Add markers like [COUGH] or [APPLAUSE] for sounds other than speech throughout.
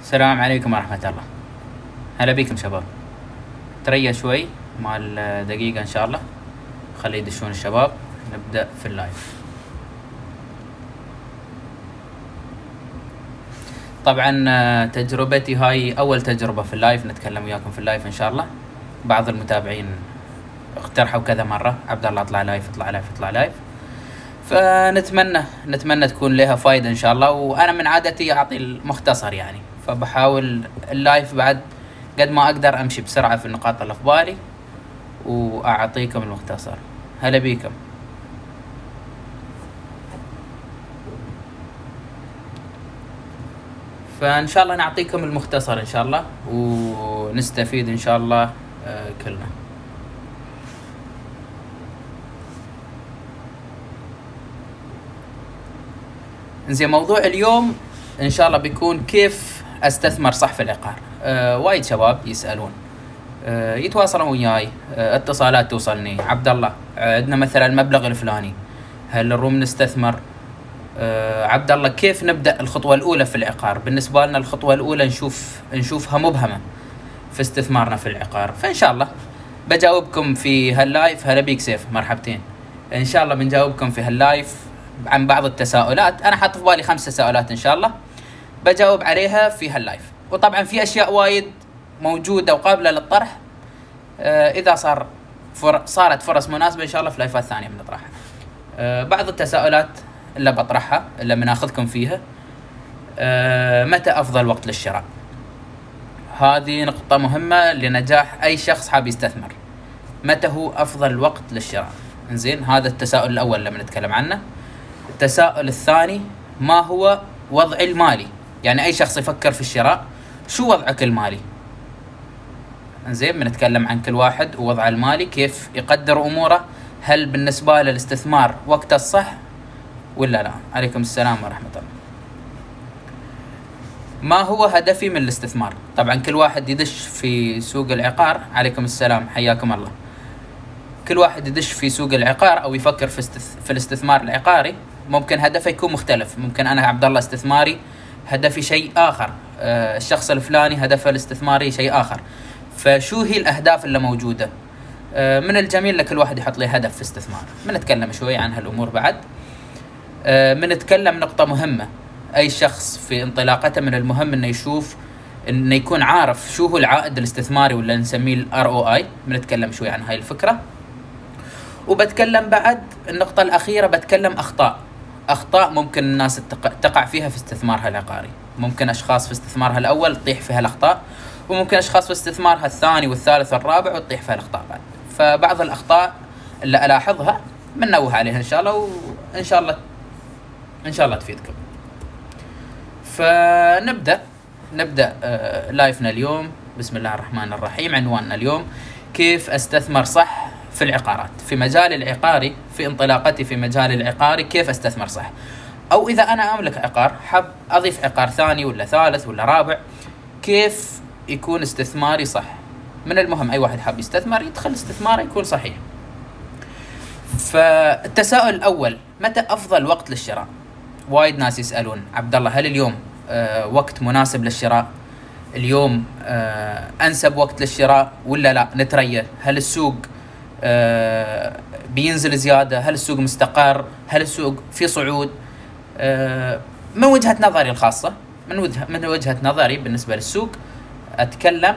السلام عليكم ورحمة الله. هلا بيكم شباب. تريا شوي مال دقيقة إن شاء الله. خلي يدشون الشباب. نبدأ في ال live. طبعا تجربتي هاي أول تجربة في ال live. نتكلم وياكم في ال live إن شاء الله. بعض المتابعين اقترحوا كذا مرة. عبد الله اطلع live اطلع live اطلع live. فنتمنى نتمنى تكون لها فايدة إن شاء الله. وأنا من عادتي أعطي المختصر يعني. فبحاول اللايف بعد قد ما أقدر أمشي بسرعة في النقاط اللي في بالي وأعطيكم المختصر. هلا بيكم. فإن شاء الله نعطيكم المختصر إن شاء الله ونستفيد إن شاء الله آه، كلنا. زين موضوع اليوم إن شاء الله بيكون كيف أستثمر صح في العقار. أه وايد شباب يسألون. أه يتواصلون وياي. أه اتصالات توصلني. عبد الله عندنا مثلا المبلغ الفلاني. هل نروم نستثمر؟ أه عبد الله كيف نبدأ الخطوة الأولى في العقار؟ بالنسبة لنا الخطوة الأولى نشوف نشوفها مبهمه في استثمارنا في العقار. فإن شاء الله بجاوبكم في هاللايف. هلا بيك سيف مرحبتين. إن شاء الله بنجاوبكم في هال live عن بعض التساؤلات. أنا حاط في بالي خمس تساؤلات إن شاء الله. بجاوب عليها في هال live. وطبعا في أشياء وايد موجودة وقابلة للطرح. آه إذا صار فر... صارت فرص مناسبة إن شاء الله في live ات ثانية بنطرحها. آه بعض التساؤلات اللي بطرحها اللي بناخذكم فيها. آه متى أفضل وقت للشراء؟ هذه نقطة مهمة لنجاح أي شخص حاب يستثمر. متى هو أفضل وقت للشراء؟ زين هذا التساؤل الأول اللي بنتكلم عنه. التساؤل الثاني ما هو وضعي المالي؟ يعني أي شخص يفكر في الشراء شو وضعك المالي؟ زين بنتكلم عن كل واحد ووضعه المالي كيف يقدر أموره؟ هل بالنسبة له الاستثمار وقته الصح ولا لا؟ عليكم السلام ورحمة الله. ما هو هدفي من الاستثمار؟ طبعا كل واحد يدش في سوق العقار. عليكم السلام حياكم الله. كل واحد يدش في سوق العقار أو يفكر في استث... في الاستثمار العقاري ممكن هدفه يكون مختلف. ممكن أنا عبد الله استثماري هدفي شيء آخر. آه الشخص الفلاني هدفه الاستثماري شيء آخر. فشو هي الأهداف اللي موجودة؟ آه من الجميل لكل واحد يحط له هدف في استثمار. بنتكلم شوي عن هالأمور بعد. آه بنتكلم نقطة مهمة. أي شخص في انطلاقته من المهم إنه يشوف إنه يكون عارف شو هو العائد الاستثماري ولا نسميه الار أو آي. بنتكلم شوي عن هاي الفكرة. وبتكلم بعد النقطة الأخيرة بتكلم أخطاء. أخطاء ممكن الناس تقع فيها في استثمارها العقاري. ممكن أشخاص في استثمارها الأول تطيح فيها الأخطاء وممكن أشخاص في استثمارها الثاني والثالث والرابع وتطيح فيها الأخطاء بعد. فبعض الأخطاء اللي ألاحظها بنوه عليها إن شاء الله وإن شاء الله إن شاء الله تفيدكم. فنبدأ نبدأ آه لايفنا اليوم. بسم الله الرحمن الرحيم عنواننا اليوم كيف أستثمر صح في العقارات في مجال العقاري في انطلاقتي في مجال العقاري كيف أستثمر صح؟ أو إذا أنا أملك عقار حاب أضيف عقار ثاني ولا ثالث ولا رابع كيف يكون استثماري صح؟ من المهم أي واحد حاب يستثمر يدخل استثماره يكون صحيح. فالتساؤل الأول متى أفضل وقت للشراء؟ وايد ناس يسألون عبد الله هل اليوم آه وقت مناسب للشراء؟ اليوم آه أنسب وقت للشراء ولا لا؟ نتريا هل السوق بينزل زيادة هل السوق مستقر؟ هل السوق في صعود؟ آه من وجهة نظري الخاصة من وجهه من وجهة نظري بالنسبة للسوق أتكلم.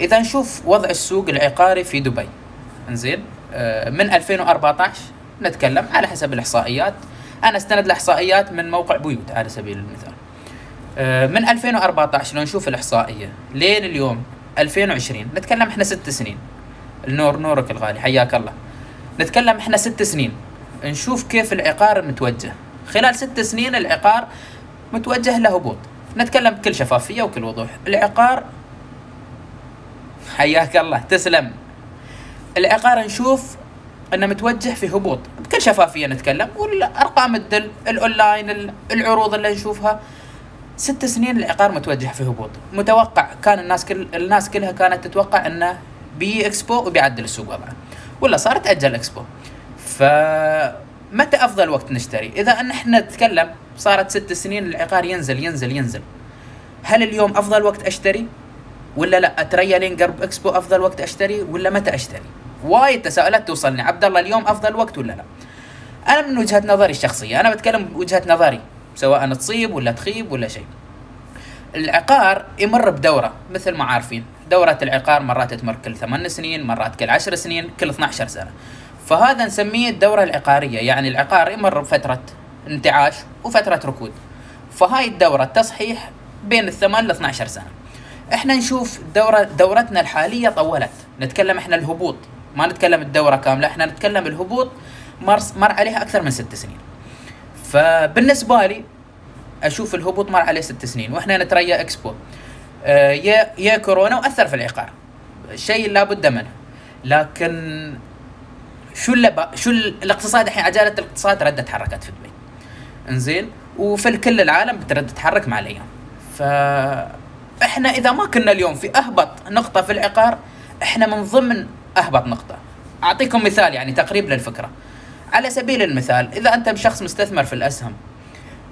إذا نشوف وضع السوق العقاري في دبي إنزين آه من 2014 نتكلم على حسب الإحصائيات. أنا أستند الإحصائيات من موقع بيوت على سبيل المثال. من 2014 لو نشوف الإحصائية لين اليوم 2020 نتكلم إحنا ست سنين. النور نورك الغالي حياك الله. نتكلم إحنا ست سنين. نشوف كيف العقار متوجه. خلال ست سنين العقار متوجه لهبوط نتكلم بكل شفافية وكل وضوح. العقار حياك الله تسلم. العقار نشوف إنه متوجه في هبوط بكل شفافية نتكلم. والأرقام تدل الأونلاين العروض اللي نشوفها. ست سنين العقار متوجه في هبوط متوقع كان الناس كل الناس كلها كانت تتوقع إنه بيي إكسبو وبيعدل السوق وضعه ولا صار تاجل إكسبو. فمتى أفضل وقت نشتري؟ إذا أن إحنا نتكلم صارت ست سنين العقار ينزل ينزل ينزل. هل اليوم أفضل وقت أشتري؟ ولا لا؟ أتريا لين قرب إكسبو أفضل وقت أشتري ولا متى أشتري؟ وايد تساؤلات توصلني. عبد الله اليوم أفضل وقت ولا لا؟ أنا من وجهة نظري الشخصية. أنا بتكلم بوجهة نظري سواء تصيب ولا تخيب ولا شيء. العقار يمر بدورة مثل ما عارفين. دورة العقار مرات تمر كل ثمان سنين مرات كل عشر سنين كل 12 سنة. فهذا نسميه الدورة العقارية يعني العقار يمر فترة انتعاش وفترة ركود. فهاي الدورة التصحيح بين الثمان ل 12 سنة. إحنا نشوف دورة دورتنا الحالية طولت. نتكلم إحنا الهبوط. ما نتكلم الدورة كاملة إحنا نتكلم الهبوط مر مر عليها أكثر من ست سنين. فبالنسبة لي أشوف الهبوط مر عليه ست سنين وإحنا نتريا إكسبو. يا يا كورونا وأثر في العقار. شيء لابد منه. لكن شو اللي شو الاقتصاد الحين؟ عجله الاقتصاد ردت حركت في دبي. إنزين؟ وفي كل العالم بترد تتحرك مع الأيام. ف إحنا إذا ما كنا اليوم في أهبط نقطة في العقار إحنا من ضمن أهبط نقطة. أعطيكم مثال يعني تقريب للفكرة. على سبيل المثال إذا أنت شخص مستثمر في الأسهم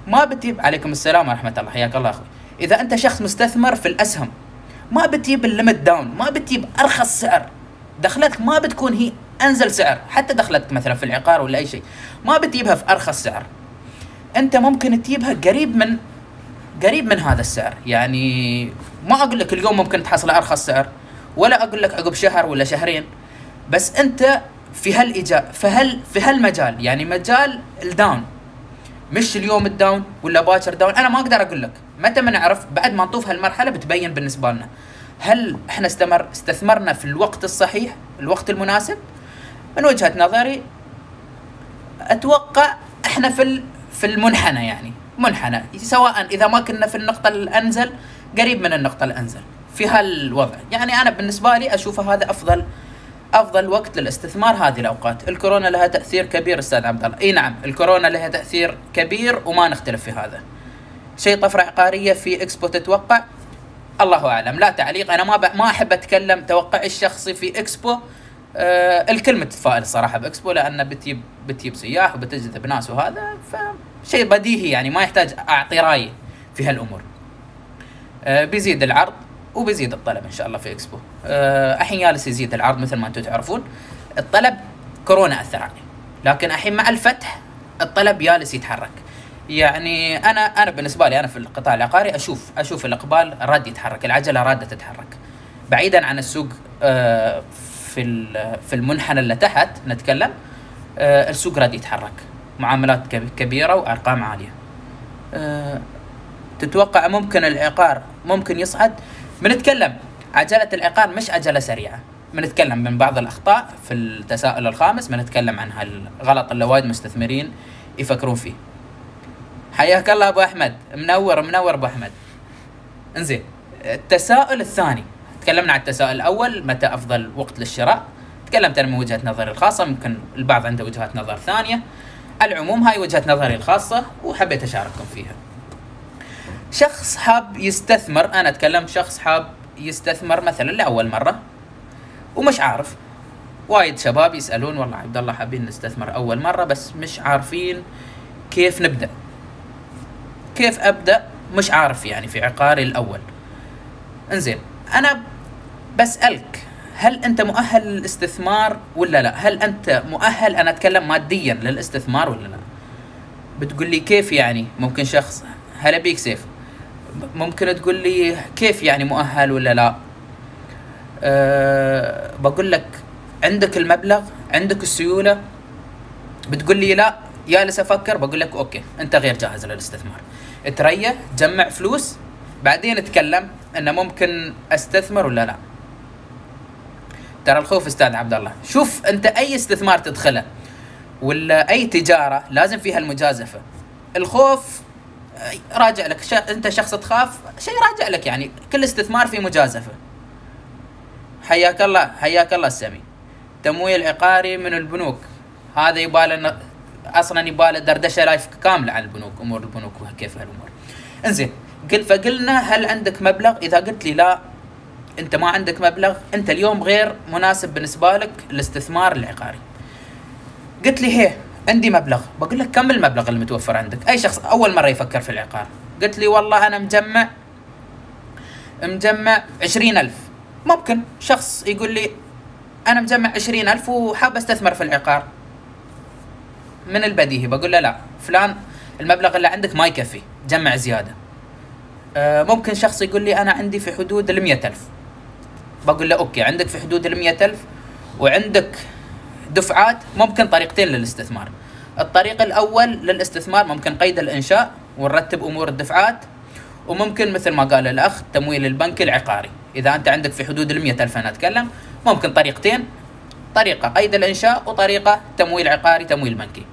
ما بتجيب عليكم السلام ورحمة الله حياك الله أخوي. إذا أنت شخص مستثمر في الأسهم ما بتجيب الليمت داون ما بتجيب أرخص سعر. دخلتك ما بتكون هي أنزل سعر حتى دخلتك مثلا في العقار ولا أي شيء ما بتجيبها في أرخص سعر. أنت ممكن تجيبها قريب من قريب من هذا السعر. يعني ما أقول لك اليوم ممكن تحصل أرخص سعر ولا أقول لك عقب شهر ولا شهرين. بس أنت في هالايجاب في هال في هالمجال يعني مجال ال down. مش اليوم ال down ولا باكر down. أنا ما أقدر أقول لك. متى ما نعرف بعد ما نطوف هالمرحلة بتبين بالنسبة لنا. هل إحنا استمر استثمرنا في الوقت الصحيح الوقت المناسب؟ من وجهة نظري أتوقع إحنا في في المنحنى يعني منحنى. سواء إذا ما كنا في النقطة الأنزل قريب من النقطة الأنزل في هالوضع. يعني أنا بالنسبة لي أشوف هذا أفضل أفضل وقت للاستثمار هذه الأوقات. الكورونا لها تأثير كبير أستاذ عبد الله. إي نعم الكورونا لها تأثير كبير وما نختلف في هذا. شيء طفرة عقارية في إكسبو تتوقع؟ الله أعلم. لا تعليق. أنا ما ما أحب أتكلم توقعي الشخصي في إكسبو. آه الكل متفائل الصراحه بإكسبو لأن بتجيب بتجيب سياح وبتجذب ناس وهذا فشيء بديهي يعني ما يحتاج أعطي رأي في هالأمور. آه بيزيد العرض وبيزيد الطلب إن شاء الله في إكسبو. آه الحين جالس يزيد العرض مثل ما أنتم تعرفون. الطلب كورونا أثر عليه. لكن الحين مع الفتح الطلب جالس يتحرك. يعني أنا أنا بالنسبة لي أنا في القطاع العقاري أشوف أشوف الإقبال راد يتحرك العجلة رادة تتحرك. بعيدا عن السوق آه في في المنحنى اللي تحت نتكلم آه السوق راد يتحرك. معاملات كبيرة وأرقام عالية. آه تتوقع ممكن العقار ممكن يصعد؟ بنتكلم عجلة العقار مش عجلة سريعة. بنتكلم من بعض الأخطاء في التساؤل الخامس بنتكلم عن هالغلط اللي وايد مستثمرين يفكرون فيه. حياك الله أبو أحمد. منور منور أبو أحمد. انزين التساؤل الثاني. تكلمنا عن التساؤل الأول متى أفضل وقت للشراء؟ تكلمت أنا من وجهة نظري الخاصة ممكن البعض عنده وجهات نظر ثانية. العموم هاي وجهة نظري الخاصة وحبيت أشارككم فيها. شخص حاب يستثمر أنا أتكلم شخص حاب يستثمر مثلا لأول مرة. ومش عارف. وايد شباب يسألون والله عبد الله حابين نستثمر أول مرة بس مش عارفين كيف نبدأ. كيف أبدأ؟ مش عارف يعني في عقاري الأول. إنزين أنا بسألك هل أنت مؤهل للاستثمار ولا لا؟ هل أنت مؤهل؟ أنا أتكلم ماديا للاستثمار ولا لا؟ بتقول لي كيف يعني؟ ممكن شخص هلا بيك سيف. ممكن تقول لي كيف يعني مؤهل ولا لا؟ أه بقول لك عندك المبلغ؟ عندك السيولة؟ بتقول لي لا. جالس أفكر بقول لك أوكي أنت غير جاهز للاستثمار. تريح جمع فلوس بعدين اتكلم إنه ممكن أستثمر ولا لا. ترى الخوف أستاذ عبد الله. شوف أنت أي استثمار تدخله ولا أي تجارة لازم فيها المجازفة. الخوف راجع لك. شا... أنت شخص تخاف شيء راجع لك يعني. كل استثمار فيه مجازفة. حياك الله حياك الله السمي تمويل عقاري من البنوك. هذا يباله أصلا يباله دردشة لايف كاملة عن البنوك أمور البنوك وكيف هالأمور. إنزين قل فقلنا هل عندك مبلغ؟ إذا قلت لي لا أنت ما عندك مبلغ أنت اليوم غير مناسب بالنسبة لك الاستثمار العقاري. قلت لي هي عندي مبلغ. بقول لك كم المبلغ المتوفر عندك؟ أي شخص أول مرة يفكر في العقار. قلت لي والله أنا مجمع مجمع عشرين ألف. ممكن شخص يقول لي أنا مجمع عشرين ألف وحاب أستثمر في العقار. من البديهي؟ بقول له لا. فلان المبلغ اللي عندك ما يكفي. جمع زيادة. آه، ممكن شخص يقول لي أنا عندي في حدود المية ألف. بقول له أوكي عندك في حدود المية ألف وعندك دفعات ممكن طريقتين للاستثمار. الطريق الأول للاستثمار ممكن قيد الإنشاء ونرتب أمور الدفعات وممكن مثل ما قال الأخ تمويل البنكي العقاري. إذا أنت عندك في حدود المية ألف أنا أتكلم ممكن طريقتين. طريقة قيد الإنشاء وطريقة تمويل عقاري تمويل بنكي.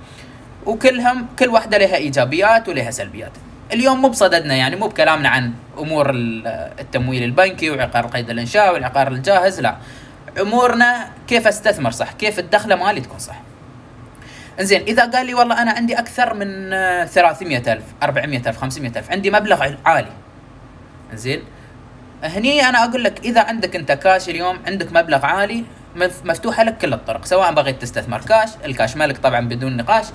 وكلهم كل واحدة لها إيجابيات ولها سلبيات. اليوم مو بصددنا يعني مو بكلامنا عن أمور التمويل البنكي وعقار قيد الإنشاء والعقار الجاهز لا. أمورنا كيف أستثمر صح؟ كيف الدخله مالي تكون صح؟ إنزين إذا قال لي والله أنا عندي أكثر من 300 ألف 400 ألف 500 ألف عندي مبلغ عالي. إنزين هني أنا أقول لك إذا عندك أنت كاش اليوم عندك مبلغ عالي مفتوحة لك كل الطرق سواء بغيت تستثمر كاش الكاش مالك طبعا بدون نقاش.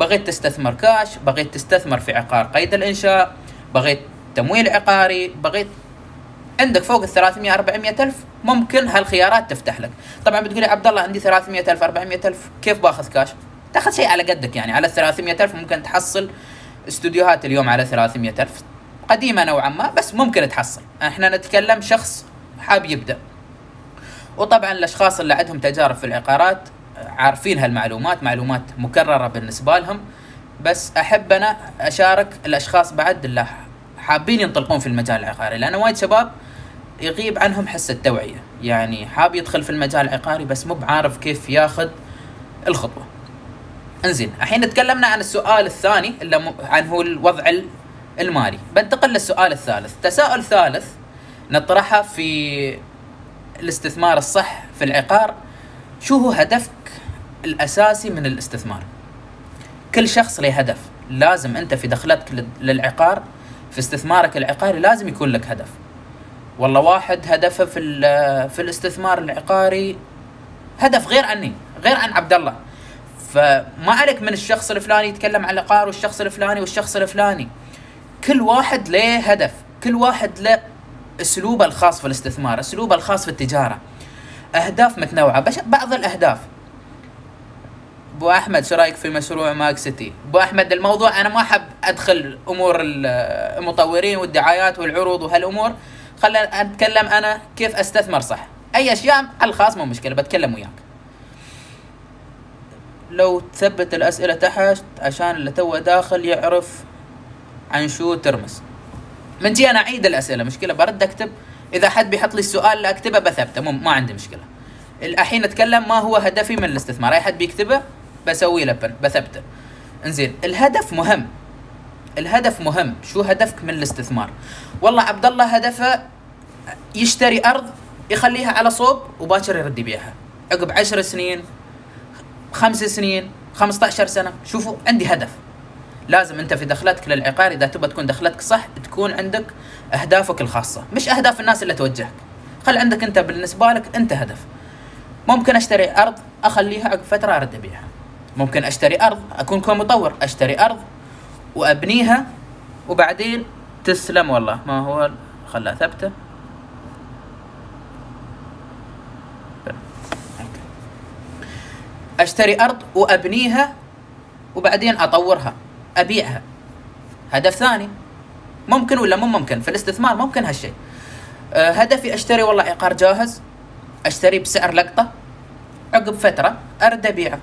بغيت تستثمر كاش بغيت تستثمر في عقار قيد الإنشاء بغيت تمويل عقاري بغيت عندك فوق ال 300 400 ألف ممكن هالخيارات تفتح لك. طبعا بتقولي عبد الله عندي 300 ألف 400 ألف كيف باخذ كاش؟ تاخذ شيء على قدك يعني على ال 300 ألف ممكن تحصل استوديوهات اليوم على 300 ألف. قديمة نوعا ما بس ممكن تحصل. إحنا نتكلم شخص حاب يبدأ. وطبعا الأشخاص اللي عندهم تجارب في العقارات عارفين هالمعلومات معلومات مكررة بالنسبة لهم. بس أحب أنا أشارك الأشخاص بعد اللي حابين ينطلقون في المجال العقاري لأن وايد شباب يغيب عنهم حس التوعية. يعني حاب يدخل في المجال العقاري بس مو بعارف كيف ياخذ الخطوة. انزين الحين تكلمنا عن السؤال الثاني اللي عن هو الوضع المالي. بنتقل للسؤال الثالث. تساؤل ثالث نطرحه في الاستثمار الصح في العقار. شو هو هدفك الأساسي من الاستثمار. كل شخص له هدف. لازم أنت في دخلتك للعقار في استثمارك العقاري لازم يكون لك هدف. والله واحد هدفه في في الاستثمار العقاري هدف غير عني غير عن عبد الله. فما عليك من الشخص الفلاني يتكلم عن العقار والشخص الفلاني والشخص الفلاني. كل واحد له هدف. كل واحد له أسلوبه الخاص في الاستثمار أسلوبه الخاص في التجارة. اهداف متنوعة. بعض الأهداف. أبو أحمد شو رأيك في مشروع ماك سيتي؟ أبو أحمد الموضوع أنا ما أحب أدخل أمور المطورين والدعايات والعروض وهالأمور. خلينا أتكلم أنا كيف أستثمر صح؟ أي أشياء على الخاص مو مشكلة بتكلم وياك. لو تثبت الأسئلة تحت عشان اللي توه داخل يعرف عن شو ترمس. من جي أنا أعيد الأسئلة مشكلة؟ برد أكتب. إذا حد بيحط لي السؤال اللي أكتبه بثبته ما عندي مشكلة. الحين أتكلم ما هو هدفي من الاستثمار. أي حد بيكتبه بسوي له بثبته. إنزين الهدف مهم. الهدف مهم. شو هدفك من الاستثمار؟ والله عبد الله هدفه يشتري أرض يخليها على صوب وباكر يرد يبيعها. عقب عشر سنين خمس سنين 15 سنة شوفوا عندي هدف. لازم أنت في دخلتك للعقار إذا تبغى تكون دخلتك صح تكون عندك أهدافك الخاصة. مش أهداف الناس اللي توجهك. خل عندك أنت بالنسبة لك أنت هدف. ممكن أشتري أرض أخليها عقب فترة أرد أبيعها. ممكن أشتري أرض. أكون كمطور أشتري أرض وأبنيها وبعدين تسلم والله. ما هو خلها ثبته أشتري أرض وأبنيها وبعدين أطورها أبيعها. هدف ثاني. ممكن ولا مو ممكن؟ في الاستثمار ممكن هالشيء. أه هدفي أشتري والله عقار جاهز. أشتري بسعر لقطة. عقب فترة أرد أبيعه.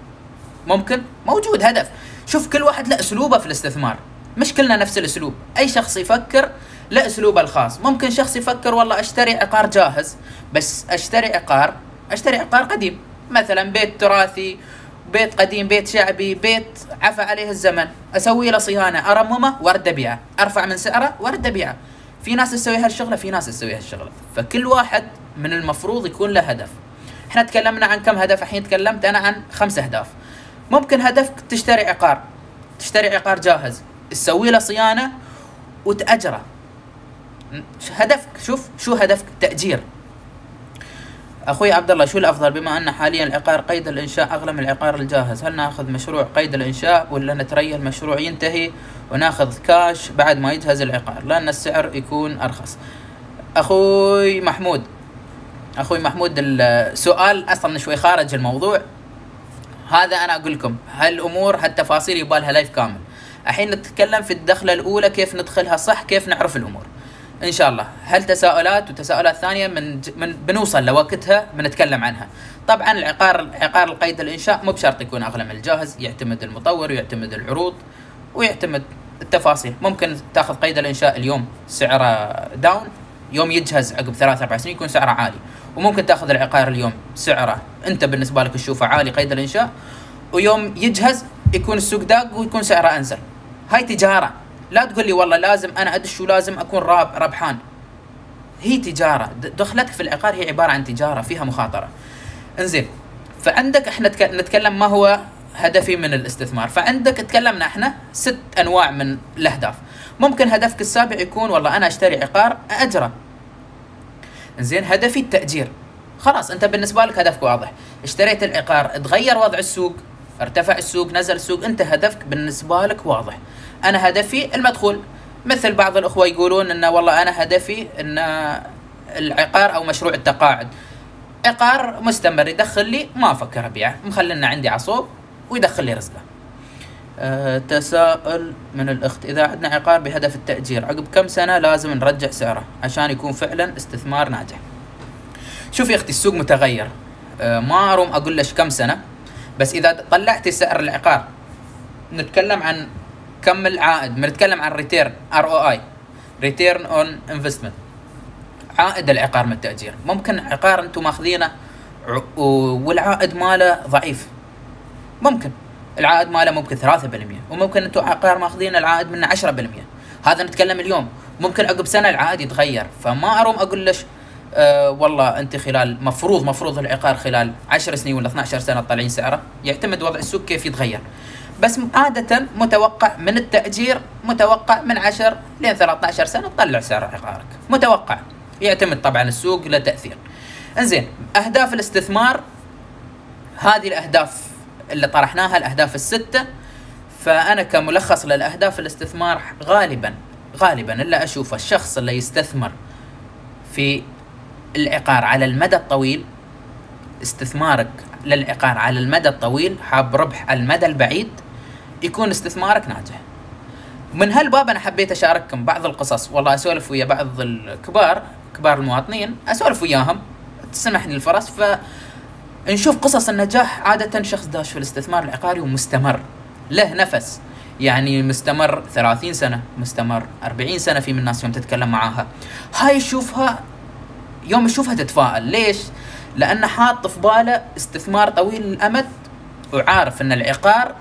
ممكن؟ موجود هدف. شوف كل واحد له أسلوبه في الاستثمار. مش كلنا نفس الأسلوب. أي شخص يفكر له أسلوبه الخاص. ممكن شخص يفكر والله أشتري عقار جاهز بس أشتري عقار أشتري عقار قديم. مثلا بيت تراثي بيت قديم بيت شعبي بيت عفى عليه الزمن. أسوي له صيانة. ارممه وارد أبيعه. أرفع من سعره؟ وارد أبيعه. في ناس تسوي هالشغلة في ناس تسوي هالشغلة. فكل واحد من المفروض يكون له هدف. إحنا تكلمنا عن كم هدف. الحين تكلمت أنا عن خمس أهداف. ممكن هدفك تشتري عقار. تشتري عقار جاهز. تسوي له صيانة وتأجره. هدفك شوف شو هدفك؟ تأجير. أخوي عبد الله شو الأفضل؟ بما أن حاليا العقار قيد الإنشاء أغلى من العقار الجاهز هل نأخذ مشروع قيد الإنشاء ولا نتريى المشروع ينتهي ونأخذ كاش بعد ما يجهز العقار؟ لأن السعر يكون أرخص. أخوي محمود. أخوي محمود السؤال أصلا شوي خارج الموضوع. هذا أنا أقول لكم هالأمور هالتفاصيل يبغى لها لايف كامل. الحين نتكلم في الدخلة الأولى كيف ندخلها صح كيف نعرف الأمور. إن شاء الله. هل تساؤلات؟ وتساؤلات ثانية من, من بنوصل لوقتها بنتكلم عنها. طبعا العقار عقار القيد الإنشاء مو بشرط يكون أغلى من الجاهز يعتمد المطور ويعتمد العروض ويعتمد التفاصيل. ممكن تأخذ قيد الإنشاء اليوم سعره داون يوم يجهز عقب ثلاث أربع سنين يكون سعره عالي. وممكن تاخذ العقار اليوم سعره. انت بالنسبة لك تشوفه عالي قيد الانشاء ويوم يجهز يكون السوق داق ويكون سعره انزل. هاي تجارة. لا تقول لي والله لازم أنا أدش ولازم أكون راب ربحان. هي تجارة. دخلتك في العقار هي عبارة عن تجارة فيها مخاطرة. انزين. فعندك إحنا نتكلم ما هو هدفي من الاستثمار. فعندك تكلمنا إحنا ست أنواع من الأهداف. ممكن هدفك السابع يكون والله أنا أشتري عقار أجره. زين هدفي التأجير. خلاص أنت بالنسبة لك هدفك واضح. اشتريت العقار تغير وضع السوق ارتفع السوق نزل السوق أنت هدفك بالنسبة لك واضح. أنا هدفي المدخول. مثل بعض الأخوة يقولون انه والله أنا هدفي إن العقار أو مشروع التقاعد. عقار مستمر يدخل لي ما أفكر أبيعه. مخلنه عندي عصوب ويدخل لي رزقه. تساؤل من الأخت. إذا عندنا عقار بهدف التأجير عقب كم سنة لازم نرجع سعره عشان يكون فعلا استثمار ناجح؟ شوفي أختي السوق متغير. أه ما أروم أقول لك كم سنة بس إذا طلعتي سعر العقار نتكلم عن كم العائد. بنتكلم عن return ROI return on investment عائد العقار من التأجير. ممكن عقار أنتم ماخذينه والعائد ماله ضعيف. ممكن. العائد ماله ممكن 3% وممكن أنتم عقار ماخذين العائد منه 10% هذا نتكلم اليوم. ممكن عقب سنة العائد يتغير. فما أروم أقول لك أه والله أنت خلال مفروض مفروض العقار خلال 10 سنين ولا 12 سنة تطلعين سعره يعتمد وضع السوق كيف يتغير. بس عادة متوقع من التأجير متوقع من 10 لين 13 سنة تطلع سعر عقارك. متوقع. يعتمد طبعا السوق له تأثير إنزين أهداف الاستثمار هذه الأهداف اللي طرحناها الأهداف الستة. فأنا كملخص للأهداف الاستثمار غالبا غالبا اللي أشوفه الشخص اللي يستثمر في العقار على المدى الطويل استثمارك للعقار على المدى الطويل حاب ربح على المدى البعيد يكون استثمارك ناجح. من هالباب أنا حبيت أشارككم بعض القصص. والله أسولف ويا بعض الكبار كبار المواطنين أسولف وياهم. تسمحني الفرص ف نشوف قصص النجاح عادة شخص داش في الاستثمار العقاري ومستمر. له نفس. يعني مستمر 30 سنة مستمر 40 سنة في من الناس يوم تتكلم معاها. هاي يشوفها يوم يشوفها تتفائل. ليش؟ لأنه حاط في باله استثمار طويل الأمد وعارف أن العقار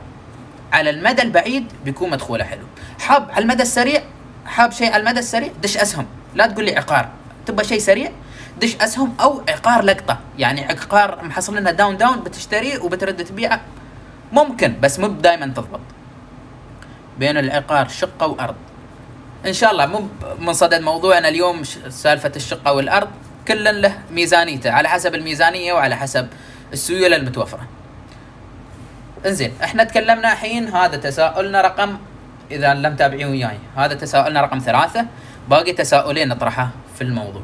على المدى البعيد بيكون مدخوله حلو. حاب على المدى السريع حاب شيء على المدى السريع دش أسهم. لا تقول لي عقار تبغى شيء سريع دش أسهم أو عقار لقطة. يعني عقار محصل لنا down down بتشتريه وبترد تبيعه. ممكن بس مو دائما تضبط. بين العقار شقة وأرض. إن شاء الله مو من صدد موضوعنا اليوم سالفة الشقة والأرض. كل له ميزانيته على حسب الميزانية وعلى حسب السيولة المتوفره إنزين إحنا تكلمنا الحين هذا تساؤلنا رقم إذا لم تابعين وياي هذا تساؤلنا رقم ثلاثة. باقي تساؤلين نطرحه في الموضوع.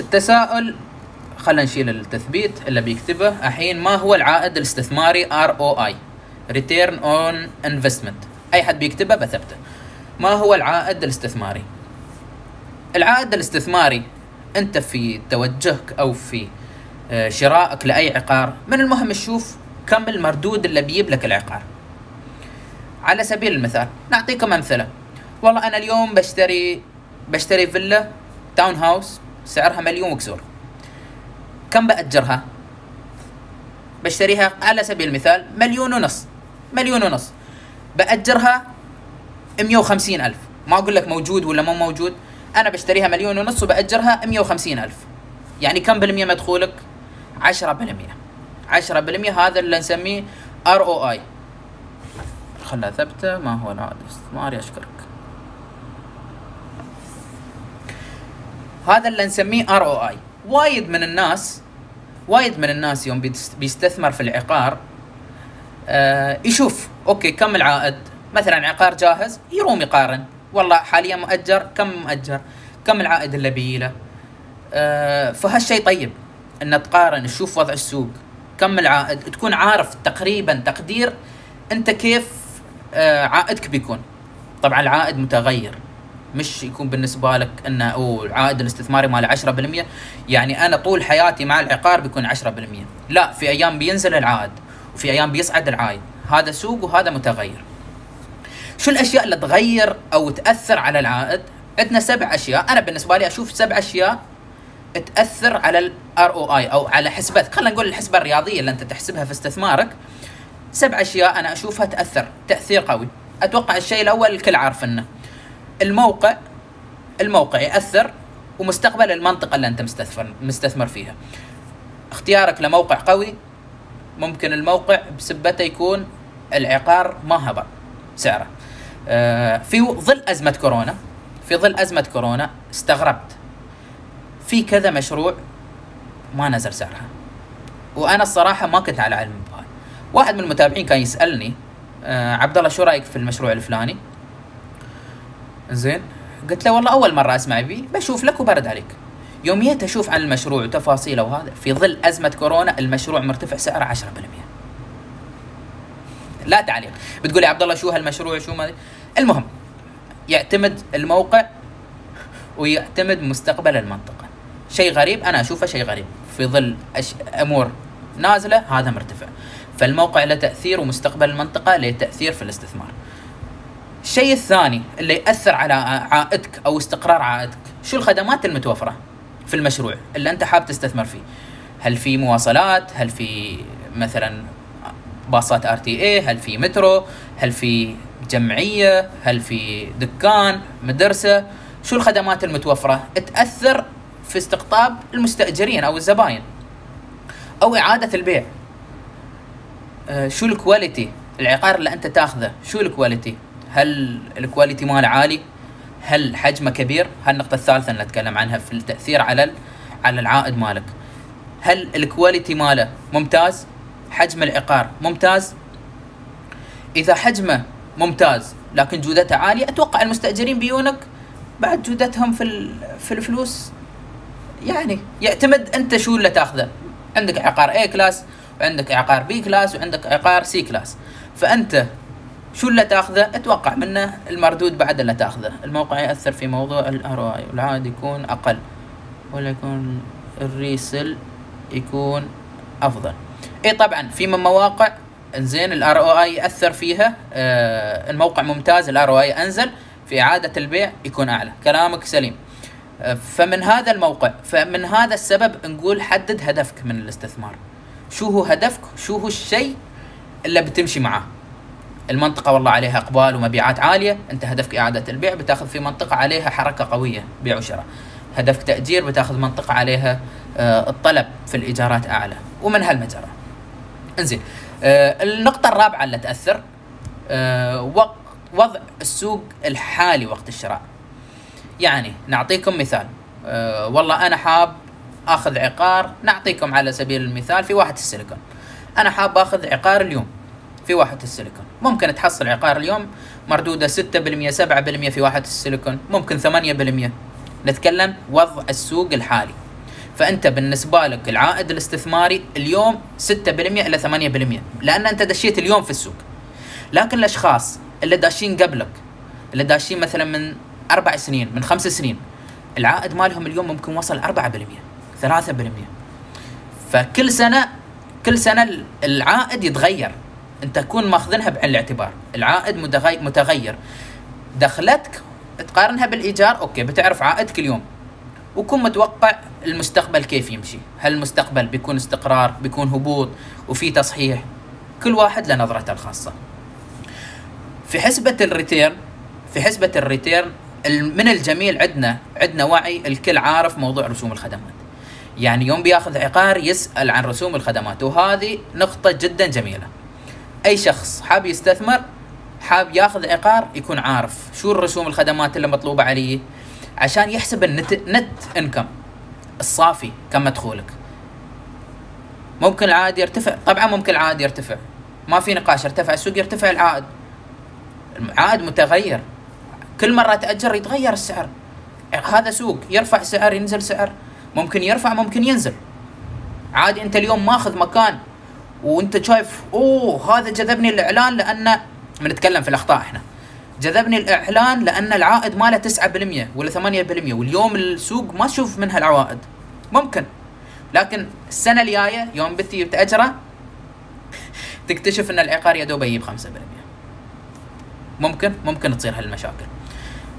التساؤل خلينا نشيل التثبيت اللي بيكتبه. الحين ما هو العائد الاستثماري ROI Return on Investment. أي حد بيكتبه بثبته. ما هو العائد الاستثماري؟ العائد الاستثماري أنت في توجهك أو في آه، شرائك لأي عقار من المهم تشوف كم المردود اللي بيجيب لك العقار. على سبيل المثال نعطيكم أمثلة. والله أنا اليوم بشتري بشتري فيلا تاون هاوس سعرها مليون وكسور. كم باجرها بشتريها على سبيل المثال مليون ونص. مليون ونص. باجرها 150 ألف. ما أقول لك موجود ولا مو موجود. أنا بشتريها مليون ونص وباجرها 150 ألف. يعني كم بالمية مدخولك؟ 10% 10% هذا اللي نسميه ار أو اي خلنا ثبته ما هو العائد الاستثماري أشكرك. هذا اللي نسميه ROI وايد من الناس وايد من الناس يوم بيستثمر في العقار آه يشوف okay كم العائد؟ مثلا عقار جاهز يروم يقارن. والله حاليا مؤجر كم مؤجر؟ كم العائد اللي بيله آه فهالشيء طيب إن تقارن تشوف وضع السوق. كم العائد؟ تكون عارف تقريبا تقدير أنت كيف آه عائدك بيكون. طبعا العائد متغير. مش يكون بالنسبة لك إنه أو العائد الاستثماري مال 10% يعني أنا طول حياتي مع العقار بيكون 10% لا في أيام بينزل العائد وفي أيام بيصعد العائد. هذا سوق وهذا متغير. شو الأشياء اللي تغير أو تأثر على العائد؟ عندنا سبع أشياء. أنا بالنسبة لي أشوف سبع أشياء تأثر على الار أو اي أو على حسبات خلينا نقول الحسبة الرياضية اللي أنت تحسبها في استثمارك. سبع أشياء أنا أشوفها تأثر تأثير قوي. أتوقع الشيء الأول الكل عارفنه الموقع الموقع يأثر ومستقبل المنطقة اللي أنت مستثمر مستثمر فيها. اختيارك لموقع قوي ممكن الموقع بسبته يكون العقار ما هبط سعره. آه في ظل أزمة كورونا في ظل أزمة كورونا استغربت. في كذا مشروع ما نزل سعرها. وأنا الصراحة ما كنت على علم بهاي. واحد من المتابعين كان يسألني آه عبد الله شو رأيك في المشروع الفلاني؟ زين؟ قلت له والله أول مرة أسمع بيه بشوف لك وبرد عليك. يوم جيت أشوف عن المشروع وتفاصيله وهذا في ظل أزمة كورونا المشروع مرتفع سعره 10% لا تعليق. بتقول يا عبد الله شو هالمشروع شو ما المهم يعتمد الموقع ويعتمد مستقبل المنطقة. شيء غريب أنا أشوفه شيء غريب. في ظل أش... أمور نازلة هذا مرتفع. فالموقع له تأثير ومستقبل المنطقة له تاثير في الاستثمار. الشيء الثاني اللي يأثر على عائدك أو استقرار عائدك شو الخدمات المتوفرة في المشروع اللي أنت حاب تستثمر فيه؟ هل في مواصلات؟ هل في مثلا باصات RTA هل في مترو؟ هل في جمعية؟ هل في دكان؟ مدرسة؟ شو الخدمات المتوفرة تأثر في استقطاب المستأجرين أو الزباين أو إعادة البيع؟ آه شو ال quality؟ العقار اللي أنت تاخذه شو ال quality؟ هل ال quality ماله عالي؟ هل حجمه كبير؟ هالنقطة الثالثة اللي نتكلم عنها في التأثير على على العائد مالك. هل ال quality ماله ممتاز؟ حجم العقار ممتاز؟ إذا حجمه ممتاز لكن جودته عالية أتوقع المستأجرين بيونك بعد جودتهم في في الفلوس. يعني يعتمد أنت شو اللي تأخذه. عندك عقار A class وعندك عقار B class وعندك عقار C class فأنت شو اللي تاخذه؟ أتوقع منه المردود بعد اللي تاخذه. الموقع يأثر في موضوع ال ROI والعائد يكون أقل ولا يكون ال resale يكون أفضل. إي طبعا في من مواقع زين ال ROI يأثر فيها. آه الموقع ممتاز ال ROI أنزل. في إعادة البيع يكون أعلى. كلامك سليم. آه فمن هذا الموقع فمن هذا السبب نقول حدد هدفك من الاستثمار. شو هو هدفك؟ شو هو الشيء اللي بتمشي معاه؟ المنطقة والله عليها إقبال ومبيعات عالية. أنت هدفك إعادة البيع بتاخذ في منطقة عليها حركة قوية بيع وشراء. هدفك تأجير بتاخذ منطقة عليها آه الطلب في الإيجارات أعلى ومن هالمجرى إنزين آه النقطة الرابعة اللي تأثر آه وضع السوق الحالي وقت الشراء. يعني نعطيكم مثال والله أنا حاب أخذ عقار نعطيكم على سبيل المثال في واحة السيليكون. أنا حاب أخذ عقار اليوم. في واحة السيليكون. ممكن تحصل عقار اليوم مردودة 6% 7% في واحة السيليكون. ممكن 8% نتكلم وضع السوق الحالي. فأنت بالنسبة لك العائد الاستثماري اليوم 6% إلى 8% لأن أنت دشيت اليوم في السوق. لكن الأشخاص اللي داشين قبلك اللي داشين مثلا من أربع سنين من خمس سنين العائد مالهم اليوم ممكن وصل 4% 3% فكل سنة كل سنة العائد يتغير. أنت تكون ماخذنها بعين الاعتبار. العائد متغير. دخلتك تقارنها بالإيجار okay بتعرف عائدك اليوم. وكن متوقع المستقبل كيف يمشي. هل المستقبل بيكون استقرار بيكون هبوط وفي تصحيح. كل واحد له نظرته الخاصة. في حسبة ال return في حسبة ال return من الجميل عندنا عندنا وعي الكل عارف موضوع رسوم الخدمات. يعني يوم بياخذ عقار يسأل عن رسوم الخدمات وهذه نقطة جدا جميلة. أي شخص حاب يستثمر حاب ياخذ عقار يكون عارف شو الرسوم الخدمات اللي مطلوبة عليه عشان يحسب النت نت انكم الصافي كم مدخولك ممكن العائد يرتفع طبعا ممكن العائد يرتفع. ما في نقاش ارتفع السوق يرتفع العائد. العائد متغير. كل مرة تأجر يتغير السعر. هذا سوق يرفع سعر ينزل سعر. ممكن يرفع ممكن ينزل. عادي أنت اليوم ماخذ مكان وانت شايف أوه هذا جذبني الإعلان لأن بنتكلم في الأخطاء إحنا. جذبني الإعلان لأن العائد ماله 9% ولا 8% واليوم السوق ما تشوف منها العوائد. ممكن. لكن السنة الجاية يوم بتي تاجره تكتشف إن العقار يا دوب يجيب 5% ممكن؟ ممكن تصير هالمشاكل.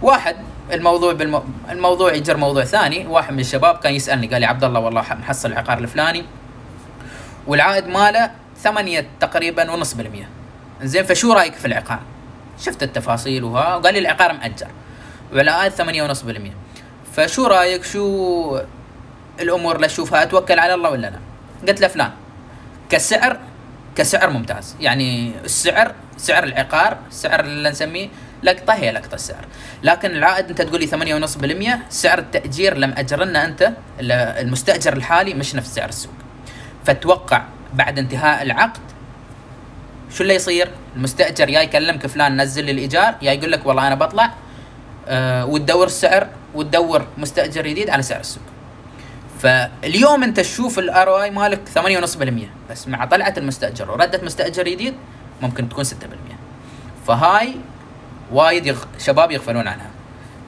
واحد الموضوع بالمو... الموضوع يجر موضوع ثاني. واحد من الشباب كان يسألني قال لي عبد الله والله محصل العقار الفلاني. والعائد ماله ثمانية تقريبا ونص بالمية زين فشو رأيك في العقار؟ شفت التفاصيل وها؟ وقال لي العقار مأجر. والعائد ثمانية ونص بالمية فشو رأيك؟ شو الأمور اللي أشوفها؟ أتوكل على الله ولا لا؟ قلت له فلان كسعر كسعر ممتاز. يعني السعر سعر العقار سعر اللي نسميه لقطة هي لقطة السعر. لكن العائد أنت تقول لي 8.5% سعر التأجير لما اجرنا أنت المستأجر الحالي مش نفس سعر السوق. فتوقع بعد انتهاء العقد شو اللي يصير؟ المستأجر يا يكلمك فلان نزل لي الإيجار يا يقول لك والله أنا بطلع أه وتدور السعر وتدور مستأجر جديد على سعر السوق. فاليوم انت تشوف الار اي مالك 8.5% بس مع طلعة المستأجر وردة مستأجر جديد ممكن تكون 6% فهاي وايد يغ... شباب يغفلون عنها.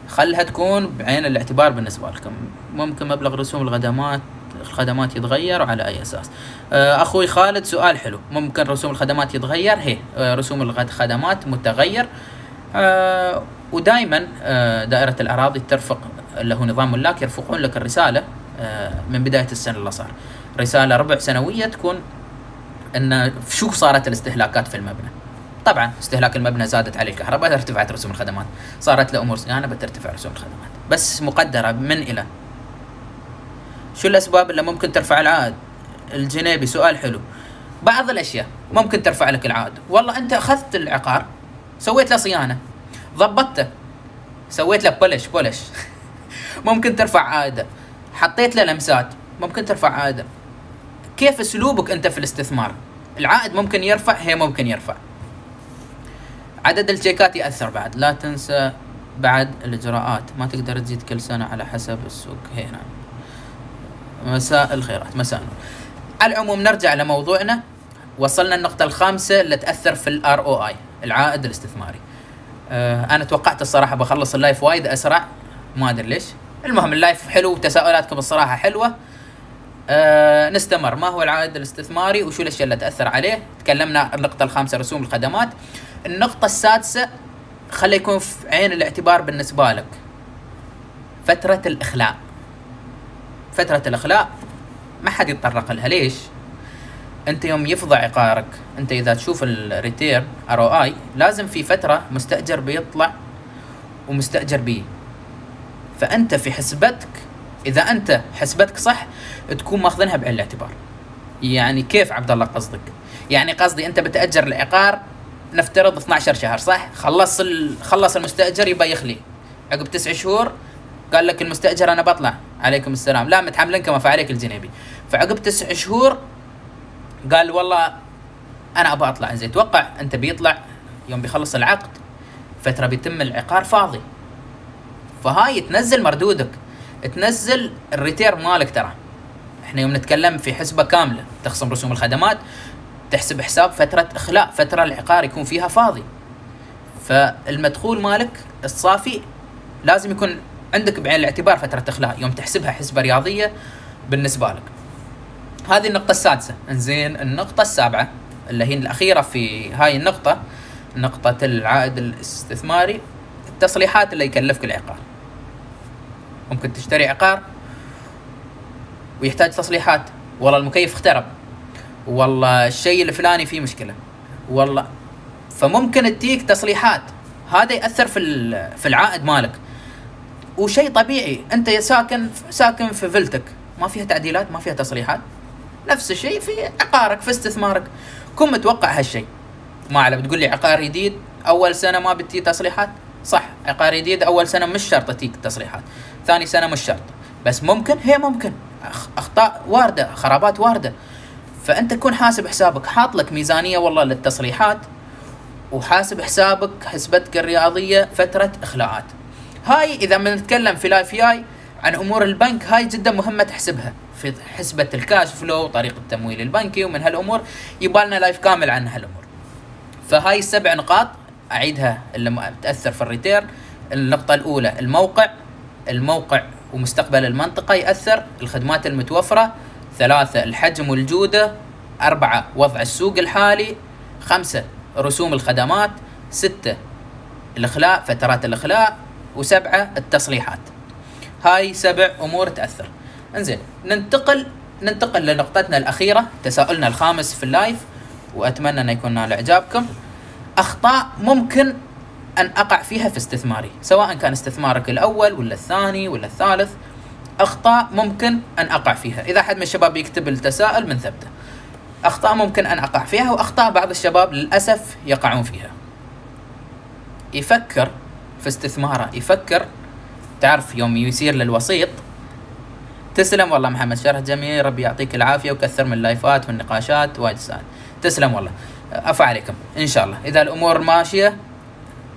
خلها تكون بعين الاعتبار بالنسبة لكم. ممكن مبلغ رسوم الخدمات الخدمات يتغير وعلى أي أساس. آه، أخوي خالد سؤال حلو. ممكن رسوم الخدمات يتغير؟ هي آه، رسوم الخدمات متغير. آه، ودائما دائرة الأراضي ترفق اللي هو نظام ملاك يرفقون لك الرسالة من بداية السنة اللي صار. رسالة ربع سنوية تكون إن شو صارت الاستهلاكات في المبنى. طبعا استهلاك المبنى زادت عليه الكهرباء ارتفعت رسوم الخدمات. صارت له أمور صيانه بترتفع رسوم الخدمات. بس مقدرة من إلى شو الأسباب اللي ممكن ترفع العائد الجنيبي سؤال حلو. بعض الأشياء ممكن ترفع لك العائد والله أنت أخذت العقار سويت له صيانة. ضبطته. سويت له بولش بولش. [LAUGHS] ممكن ترفع عائده حطيت له لمسات. ممكن ترفع عائده كيف أسلوبك أنت في الاستثمار؟ العائد ممكن يرفع هي ممكن يرفع. عدد الشيكات يأثر بعد. لا تنسى بعد الإجراءات. ما تقدر تزيد كل سنة على حسب السوق. هنا. مساء الخيرات مساء النور على العموم نرجع لموضوعنا وصلنا النقطة الخامسة اللي تأثر في ال ROI العائد الاستثماري. آه أنا توقعت الصراحة بخلص ال live وايد أسرع ما أدري ليش. المهم ال live حلو وتساؤلاتكم الصراحة حلوة. آه نستمر ما هو العائد الاستثماري وشو الأشياء اللي تأثر عليه؟ تكلمنا النقطة الخامسة رسوم الخدمات. النقطة السادسة خلي يكون في عين الاعتبار بالنسبة لك. فترة الإخلاء. فترة الإخلاء ما حد يتطرق لها. ليش؟ أنت يوم يفضى عقارك أنت إذا تشوف ال return ROI لازم في فترة مستأجر بيطلع ومستأجر بيي فأنت في حسبتك إذا أنت حسبتك صح تكون ماخذنها بعين الاعتبار. يعني كيف عبد الله قصدك؟ يعني قصدي أنت بتأجر العقار نفترض 12 شهر صح؟ خلص. خلص المستأجر يبى يخلي عقب تسع شهور قال لك المستأجر أنا بطلع. عليكم السلام. لا متحملين كما فعليك الجنيبي. فعقب تسع شهور قال والله أنا أبغى أطلع. زين توقع أنت بيطلع يوم بيخلص العقد فترة بيتم العقار فاضي. فهاي تنزل مردودك تنزل الريتير مالك ترى. إحنا يوم نتكلم في حسبة كاملة تخصم رسوم الخدمات تحسب حساب فترة إخلاء فترة العقار يكون فيها فاضي. فالمدخول مالك الصافي لازم يكون عندك بعين الاعتبار فترة إخلاء يوم تحسبها حسبة رياضية بالنسبة لك. هذه النقطة السادسة. إنزين النقطة السابعة اللي هي الأخيرة في هاي النقطة نقطة العائد الاستثماري التصليحات اللي يكلفك العقار. ممكن تشتري عقار ويحتاج تصليحات. والله المكيف اخترب. والله الشيء الفلاني فيه مشكلة. والله فممكن تجيك تصليحات. هذا يأثر في في العائد مالك. وشيء طبيعي. أنت ساكن ساكن في فيلتك ما فيها تعديلات ما فيها تصليحات نفس الشيء في عقارك في استثمارك. كن متوقع هالشيء. ما على بتقول لي عقار جديد أول سنة ما بتجي تصليحات صح عقار جديد أول سنة مش شرط تجيك تصليحات ثاني سنة مش شرط. بس ممكن؟ هي ممكن. أخطاء واردة خرابات واردة. فأنت تكون حاسب حسابك. حاط لك ميزانية والله للتصليحات وحاسب حسابك حسبتك الرياضية فترة إخلاءات. هاي إذا بنتكلم في live ياي عن أمور البنك هاي جدا مهمة تحسبها. في حسبة ال cash flow طريقة التمويل البنكي ومن هالأمور يبالنا live كامل عن هالأمور. فهاي السبع نقاط أعيدها اللي تأثر في ال return النقطة الأولى الموقع. الموقع ومستقبل المنطقة يأثر. الخدمات المتوفرة. ثلاثة الحجم والجودة. أربعة وضع السوق الحالي. خمسة رسوم الخدمات. ستة الإخلاء فترات الإخلاء. وسبعة التصليحات هاي سبع أمور تأثر. انزين ننتقل ننتقل لنقطتنا الأخيرة تساؤلنا الخامس في اللايف وأتمنى أن يكون نال إعجابكم. أخطاء ممكن أن أقع فيها في استثماري سواء كان استثمارك الأول ولا الثاني ولا الثالث. أخطاء ممكن أن أقع فيها. إذا أحد من الشباب يكتب التساؤل من ثبته. أخطاء ممكن أن أقع فيها وأخطاء بعض الشباب للأسف يقعون فيها. يفكر في استثماره يفكر. تعرف يوم يصير للوسيط. تسلم والله محمد شرح جميل. ربي يعطيك العافية وكثر من اللايفات والنقاشات. وايد سعد تسلم والله. أفا عليكم. إن شاء الله. إذا الأمور ماشية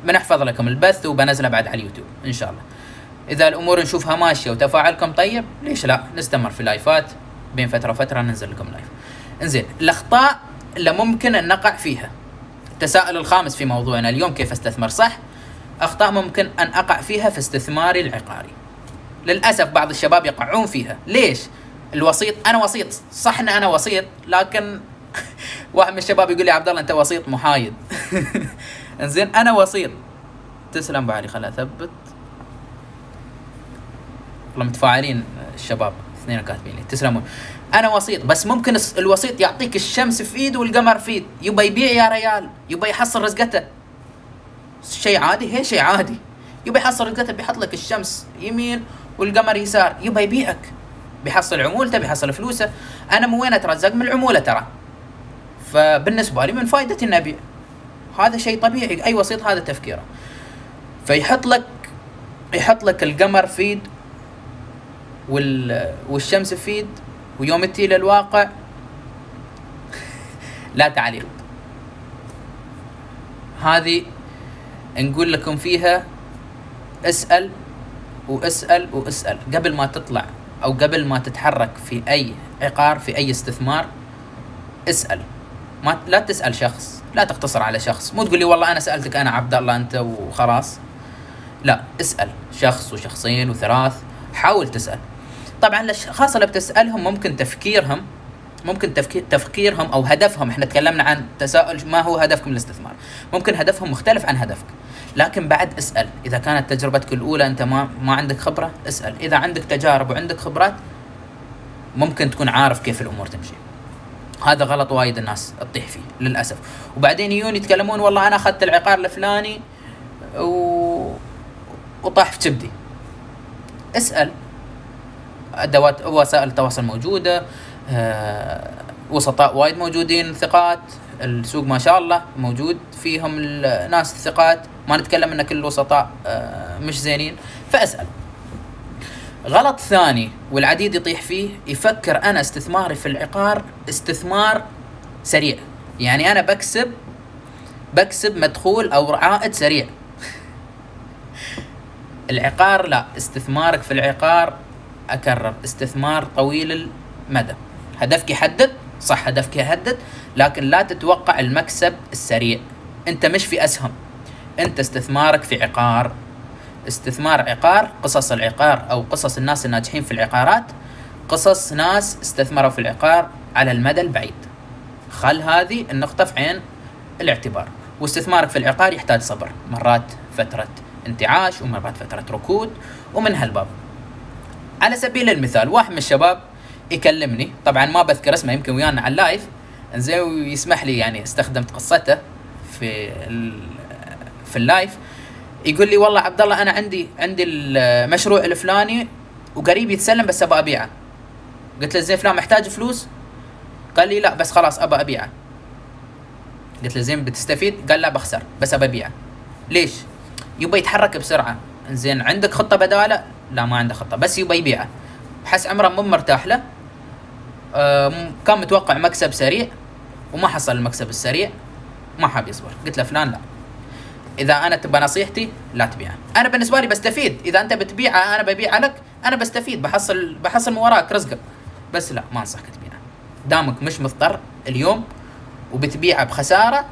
بنحفظ لكم البث وبنزله بعد على اليوتيوب. إن شاء الله. إذا الأمور نشوفها ماشية وتفاعلكم طيب ليش لا؟ نستمر في لايفات. بين فترة وفترة ننزل لكم live. إنزين الأخطاء اللي ممكن أن نقع فيها. التساؤل الخامس في موضوعنا اليوم كيف استثمر؟ صح. أخطاء ممكن أن أقع فيها في استثماري العقاري. للأسف بعض الشباب يقعون فيها. ليش؟ الوسيط أنا وسيط. صح إن أنا وسيط لكن [LAUGHS] واحد من الشباب يقول لي عبد الله أنت وسيط محايد. [LAUGHS] إنزين أنا وسيط. تسلم بعلي خل أثبت. والله متفاعلين الشباب اثنين كاتبين لي تسلمون أنا وسيط بس ممكن الوسيط يعطيك الشمس في إيده والقمر في إيد. يبى يبيع يا ريال يبى يحصل رزقته. شيء عادي هي شيء عادي. يبى يحصل رزقته بيحط لك الشمس يمين والقمر يسار يبى يبيعك. بيحصل عمولته بيحصل فلوسه. أنا من وين أترزق؟ من العمولة ترى. فبالنسبة لي من فائدتي اني ابيع هذا شيء طبيعي أي وسيط هذا تفكيره. فيحط لك يحط لك القمر فيد وال والشمس فيد ويوم تي للواقع [LAUGHS] لا تعليق. هذه نقول لكم فيها اسأل واسأل واسأل. قبل ما تطلع أو قبل ما تتحرك في أي عقار في أي استثمار اسأل. ما لا تسأل شخص لا تقتصر على شخص. مو تقول لي والله أنا سألتك أنا عبد الله أنت وخلاص. لا اسأل شخص وشخصين وثلاث. حاول تسأل. طبعا الاشخاص اللي بتسألهم ممكن تفكيرهم ممكن تفكير تفكيرهم أو هدفهم إحنا تكلمنا عن تساؤل ما هو هدفكم للاستثمار ممكن هدفهم مختلف عن هدفك. لكن بعد اسأل. إذا كانت تجربتك الأولى أنت ما ما عندك خبرة اسأل. إذا عندك تجارب وعندك خبرات ممكن تكون عارف كيف الأمور تمشي. هذا غلط وايد الناس تطيح فيه للأسف. وبعدين يجون يتكلمون والله أنا أخذت العقار الفلاني و... وطاح في كبدي اسأل. ادوات وسائل التواصل موجودة آه، وسطاء وايد موجودين ثقات. السوق ما شاء الله موجود فيهم الناس الثقات ما نتكلم إن كل الوسطاء آه، مش زينين. فأسأل. غلط ثاني والعديد يطيح فيه يفكر أنا استثماري في العقار استثمار سريع. يعني أنا بكسب بكسب مدخول أو عائد سريع. [LAUGHS] العقار لا استثمارك في العقار أكرر استثمار طويل المدى. هدفك يحدد؟ صح هدفك يحدد لكن لا تتوقع المكسب السريع. أنت مش في أسهم. أنت استثمارك في عقار. استثمار عقار قصص العقار أو قصص الناس الناجحين في العقارات قصص ناس استثمروا في العقار على المدى البعيد. خل هذه النقطة في عين الاعتبار. واستثمارك في العقار يحتاج صبر. مرات فترة انتعاش ومرات فترة ركود ومن هالباب. على سبيل المثال واحد من الشباب يكلمني. طبعا ما بذكر اسمه يمكن ويانا على ال live. زين ويسمح لي يعني استخدمت قصته في في ال live. يقول لي والله عبد الله أنا عندي عندي المشروع الفلاني وقريب يتسلم بس ابى أبيعه. قلت له زين فلان محتاج فلوس؟ قال لي لا بس خلاص ابى أبيعه. قلت له زين بتستفيد؟ قال لا بخسر بس ابى أبيعه. ليش؟ يبغى يتحرك بسرعة. زين عندك خطة بدالة؟ لا ما عنده خطة بس يبغى يبيعه. حس عمره مو مرتاح له. كان متوقع مكسب سريع وما حصل المكسب السريع ما حاب يصبر. قلت له فلان لا. إذا أنا تبى نصيحتي لا تبيعه. أنا بالنسبة لي بستفيد. إذا أنت بتبيعه أنا ببيعه لك أنا بستفيد. بحصل بحصل من وراك رزقك. بس لا ما أنصحك تبيعه. دامك مش مضطر اليوم وبتبيعه بخسارة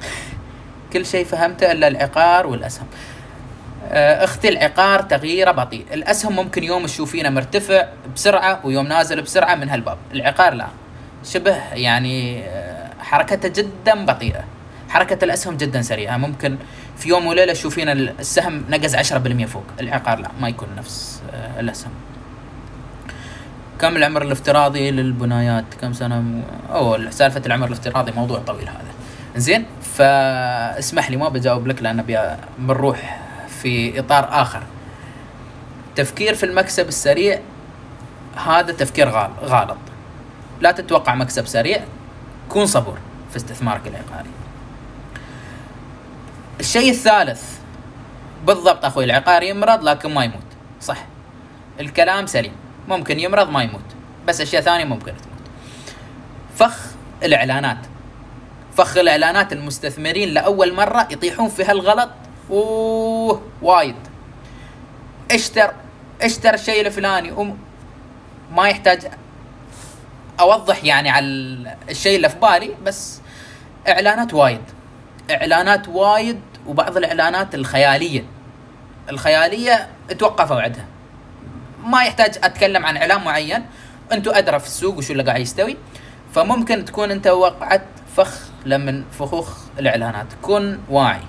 [LAUGHS] كل شيء فهمته إلا العقار والأسهم. أختي العقار تغييره بطيء. الاسهم ممكن يوم تشوفينه مرتفع بسرعة ويوم نازل بسرعة من هالباب. العقار لا. شبه يعني آه، حركته جدا بطيئة. حركة الاسهم جدا سريعة. ممكن في يوم وليلة تشوفين السهم نقز 10% فوق. العقار لا ما يكون نفس آه، الأسهم. كم العمر الافتراضي للبنايات؟ كم سنة؟ م... اوه سالفة العمر الافتراضي موضوع طويل هذا. زين فاسمح لي ما بجاوب لك أبي بنروح في إطار آخر. تفكير في المكسب السريع هذا تفكير غالط. لا تتوقع مكسب سريع كون صبور في استثمارك العقاري. الشيء الثالث بالضبط أخوي العقاري يمرض لكن ما يموت. صح. الكلام سليم. ممكن يمرض ما يموت. بس أشياء ثانية ممكن تموت. فخ الإعلانات. فخ الإعلانات المستثمرين لأول مرة يطيحون في هالغلط أوه وايد. اشتر اشتر الشيء الفلاني وما يحتاج أوضح يعني على الشيء اللي في بالي بس إعلانات وايد. إعلانات وايد وبعض الإعلانات الخيالية. الخيالية توقفوا عندها ما يحتاج أتكلم عن إعلان معين. أنتم أدرى في السوق وشو اللي قاعد يستوي. فممكن تكون أنت وقعت فخ لمن فخوخ الإعلانات. كن واعي.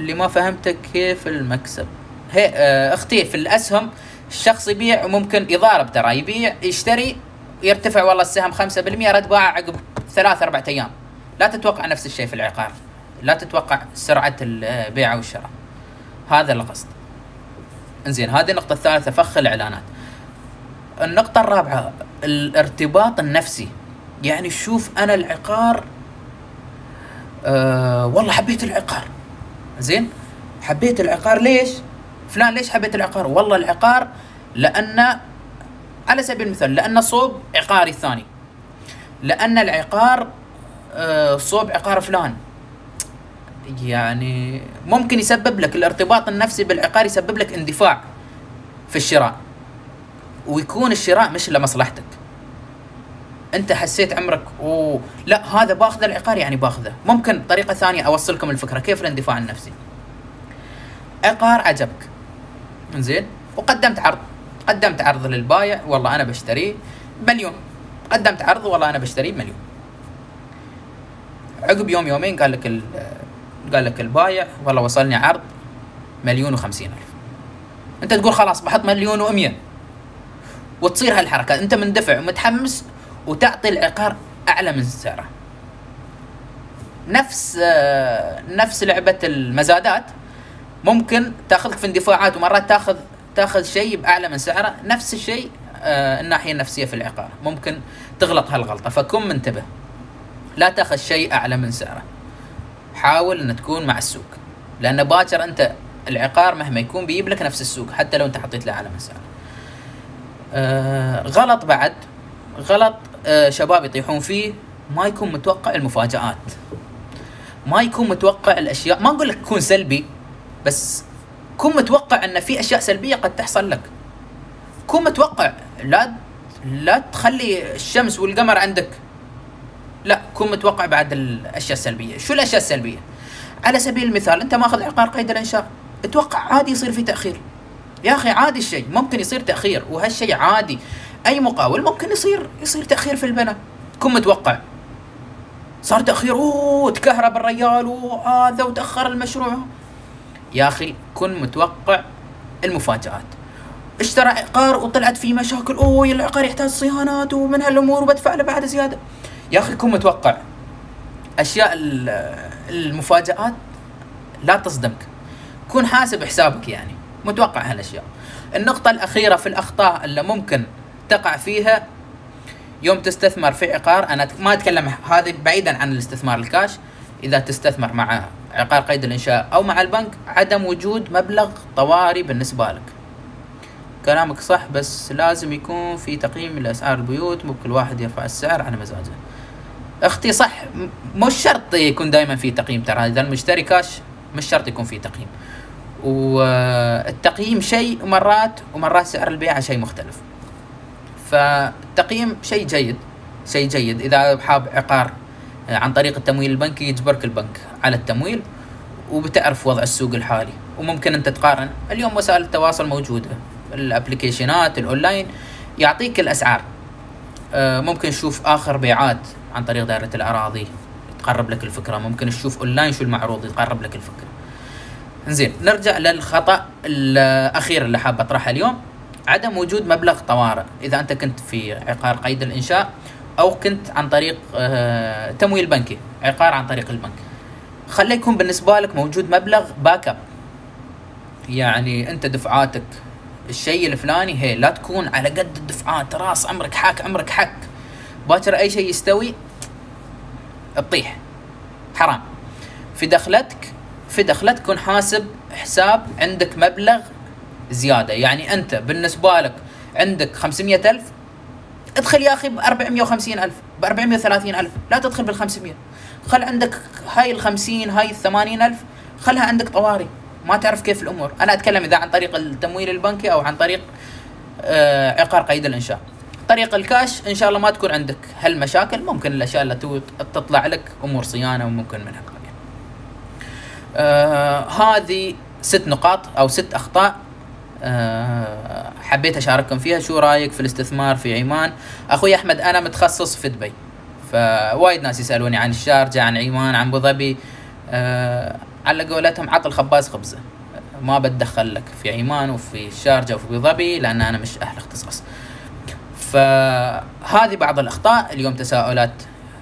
اللي ما فهمتك كيف المكسب. هي آه أختي في الأسهم الشخص يبيع وممكن يضارب ترى يبيع يشتري يرتفع والله السهم 5% رد باع عقب ثلاث أربع أيام. لا تتوقع نفس الشيء في العقار. لا تتوقع سرعة البيع والشراء هذا القصد. إنزين هذه النقطة الثالثة فخ الإعلانات. النقطة الرابعة الارتباط النفسي. يعني شوف أنا العقار أه والله حبيت العقار. زين؟ حبيت العقار ليش؟ فلان ليش حبيت العقار؟ والله العقار لأن على سبيل المثال لأن صوب عقاري الثاني. لأن العقار آه، صوب عقار فلان. يعني ممكن يسبب لك الارتباط النفسي بالعقار يسبب لك اندفاع في الشراء. ويكون الشراء مش لمصلحتك. انت حسيت عمرك اوه لا هذا باخذ العقار يعني باخذه. ممكن طريقة ثانية أوصلكم الفكرة كيف الاندفاع النفسي؟ عقار عجبك. زين؟ وقدمت عرض. قدمت عرض للبايع والله أنا بشتريه مليون قدمت عرض والله أنا بشتريه بمليون. عقب يوم يومين قال لك قال لك البايع والله وصلني عرض مليون وخمسين ألف. أنت تقول خلاص بحط مليون ومية. وتصير هالحركة. أنت مندفع ومتحمس وتعطي العقار أعلى من سعره نفس نفس لعبة المزادات. ممكن تاخذك في اندفاعات ومرات تأخذ تأخذ شيء بأعلى من سعره نفس الشيء آه الناحية النفسية في العقار. ممكن تغلط هالغلطة. فكن منتبه. لا تأخذ شيء أعلى من سعره. حاول إن تكون مع السوق. لأن باكر أنت العقار مهما يكون بيجيب لك نفس السوق حتى لو أنت حطيت له أعلى من سعره. آه غلط بعد. غلط آه شباب يطيحون فيه ما يكون متوقع المفاجآت. ما يكون متوقع الأشياء. ما أقول لك كون سلبي بس كن متوقع أن في أشياء سلبية قد تحصل لك. كن متوقع لا لا تخلي الشمس والقمر عندك. لا كن متوقع بعد الأشياء السلبية. شو الأشياء السلبية؟ على سبيل المثال أنت ماخذ عقار قيد الإنشاء. أتوقع عادي يصير في تأخير. يا أخي عادي الشيء. ممكن يصير تأخير وهالشيء عادي. أي مقاول ممكن يصير يصير تأخير في البناء كن متوقع. صار تأخير أوه تكهرب الريال وهذا وتأخر المشروع. يا أخي كن متوقع المفاجآت. اشترى عقار وطلعت فيه مشاكل أوه العقار يحتاج صيانات ومن هالأمور وبدفع له بعد زيادة. يا أخي كن متوقع. أشياء المفاجآت لا تصدمك. كن حاسب حسابك يعني. متوقع هالأشياء. النقطة الأخيرة في الأخطاء اللي ممكن تقع فيها يوم تستثمر في عقار. أنا ما أتكلم هذه بعيدا عن الاستثمار الكاش. إذا تستثمر مع عقار قيد الإنشاء أو مع البنك عدم وجود مبلغ طوارئ بالنسبة لك. كلامك صح بس لازم يكون في تقييم لأسعار البيوت. مو كل واحد يرفع السعر على مزاجه. أختي صح مش شرط يكون دائما في تقييم. ترى إذا المشتري كاش مش شرط يكون في تقييم. والتقييم شيء ومرات ومرات سعر البيعة شيء مختلف. فالتقييم شيء جيد شيء جيد. إذا حاب عقار عن طريق التمويل البنكي يجبرك البنك على التمويل وبتعرف وضع السوق الحالي. وممكن أنت تقارن. اليوم وسائل التواصل موجودة. الابلكيشنات الأونلاين يعطيك الأسعار. آه، ممكن تشوف آخر بيعات عن طريق دائرة الأراضي تقرب لك الفكرة. ممكن تشوف أونلاين شو المعروض يقرب لك الفكرة. زين نرجع للخطأ الأخير اللي حاب أطرحه اليوم. عدم وجود مبلغ طوارئ. إذا أنت كنت في عقار قيد الإنشاء أو كنت عن طريق آه، تمويل بنكي عقار عن طريق البنك. خليه يكون بالنسبة لك موجود مبلغ backup يعني أنت دفعاتك الشيء الفلاني هي لا تكون على قد الدفعات راس عمرك حاك عمرك حك باكر أي شيء يستوي تطيح. حرام. في دخلتك في دخلتك كن حاسب حساب عندك مبلغ زيادة. يعني أنت بالنسبة لك عندك 500 ألف ادخل يا أخي ب 450 ألف ب 430 ألف لا تدخل بال 500 خل عندك هاي ال 50 هاي ال 80 ألف خلها عندك طوارئ. ما تعرف كيف الأمور. أنا أتكلم إذا عن طريق التمويل البنكي أو عن طريق آه عقار قيد الإنشاء. طريق الكاش إن شاء الله ما تكون عندك هالمشاكل. ممكن الأشياء اللي تطلع لك أمور صيانة وممكن منها. آه هذه ست نقاط أو ست أخطاء حبيت أشارككم فيها. شو رأيك في الاستثمار في عمان؟ أخوي أحمد أنا متخصص في دبي فوايد ناس يسألوني عن الشارجة عن عمان عن أبو ظبي. آه على قولتهم عط الخباز خبزة. ما بتدخل لك في عمان وفي الشارجة وفي أبو ظبي لأن أنا مش أهل اختصاص. فهذه بعض الأخطاء. اليوم تساؤلات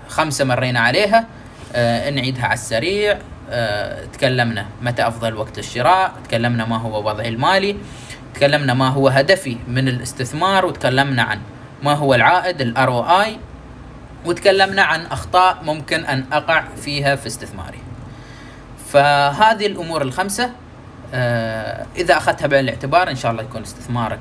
خمسة مرينا عليها. آه نعيدها على السريع. آه تكلمنا متى أفضل وقت الشراء تكلمنا ما هو وضعي المالي. تكلمنا ما هو هدفي من الاستثمار وتكلمنا عن ما هو العائد الار أو اي وتكلمنا عن أخطاء ممكن أن أقع فيها في استثماري. فهذه الأمور الخمسة آه إذا أخذتها بعين الاعتبار إن شاء الله يكون استثمارك